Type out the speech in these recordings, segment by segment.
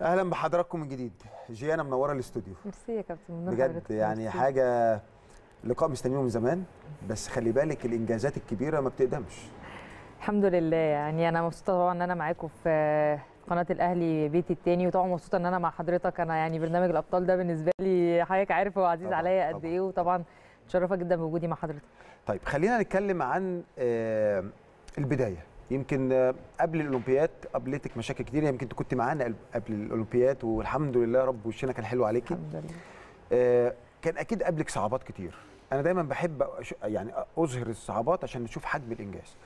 أهلا بحضراتكم من جديد جيانا منورة الاستوديو. ميرسي يا كابتن. منور بجد. يعني ميرسي. حاجة لقاء مستنينه من زمان بس خلي بالك الإنجازات الكبيرة ما بتقدمش. الحمد لله. يعني أنا مبسوطة طبعا إن أنا معاكم في قناة الأهلي بيتي التاني وطبعا مبسوطة إن أنا مع حضرتك. أنا يعني برنامج الأبطال ده بالنسبة لي حضرتك عارف هو عزيز عليا قد. إيه وطبعا متشرفه جدا بوجودي مع حضرتك. طيب خلينا نتكلم عن آه، البداية. يمكن قبل الأولمبياد قابلتك مشاكل كتير يمكن أنت كنت معانا قبل- الأولمبياد والحمد لله رب وشنا كان حلو عليكي. الحمد لله. آه، كان أكيد قبلك صعوبات كتير. أنا دايما بحب يعني أظهر الصعوبات عشان نشوف حجم الإنجاز.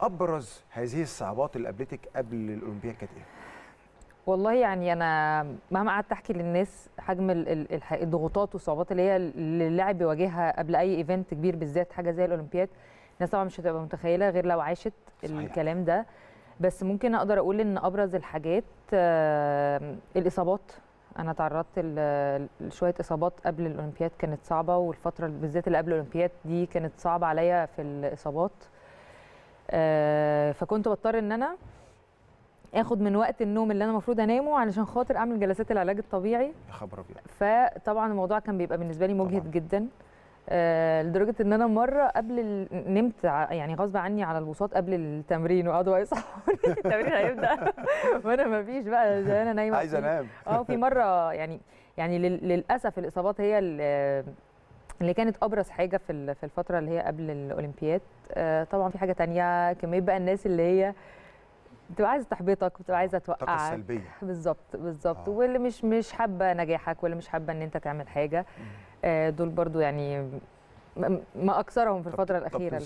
أبرز هذه الصعوبات اللي قابلتك قبل الأولمبياد كانت إيه؟ والله يعني أنا مهما قعدت أحكي للناس حجم الضغوطات والصعوبات اللي هي اللاعب بيواجهها قبل أي ايفنت كبير بالذات حاجة زي الأولمبياد الناس طبعا مش هتبقى متخيلة غير لو عاشت صحيح. الكلام ده. بس ممكن أقدر أقول إن أبرز الحاجات آه، الإصابات. أنا تعرضت لشوية إصابات قبل الأولمبياد كانت صعبة والفترة بالذات اللي قبل الأولمبياد دي كانت صعبة عليا في الإصابات. آه، فكنت بضطر إن أنا آخد من وقت النوم اللي أنا المفروض أنامه علشان خاطر أعمل جلسات العلاج الطبيعي. يا خبر أبيض. فطبعا الموضوع كان بيبقى بالنسبة لي مجهد طبعاً. جدا. لدرجة إن أنا مرة قبل ال... نمت يعني غصب عني على البساط قبل التمرين وقعدوا يصحوني. التمرين هيبدأ. وأنا ما فيش بقى زي أنا نايمة. عايز في- أنام. آه في مرة يعني يعني لل- للأسف الإصابات هي ال- اللي كانت أبرز حاجة في في الفترة اللي هي قبل الأولمبياد. آه، طبعا في حاجة تانية كميه بقى الناس اللي هي بتبقى عايزة تحبطك بتبقى عايزة الطاقة توقعك السلبية. بالظبط بالظبط. آه. واللي مش مش حابة نجاحك واللي مش حابة إن أنت تعمل حاجة. آه، دول برضو يعني ما أكثرهم في الفترة الأخيرة